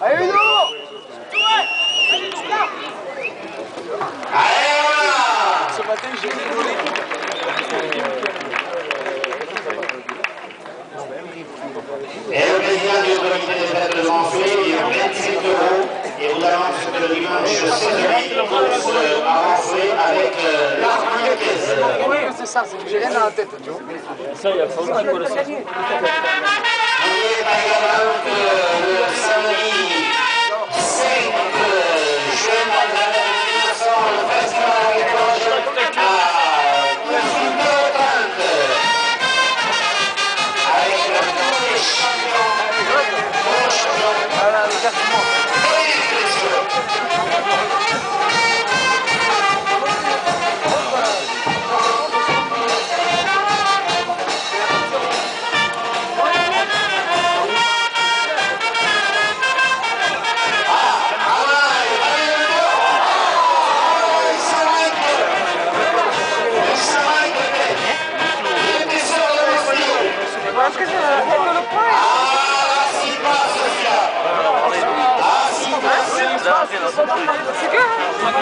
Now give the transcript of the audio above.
Ayudo! ça, j'ai rien dans la tête. Tu vois. Ça, il y a le samedi. 지금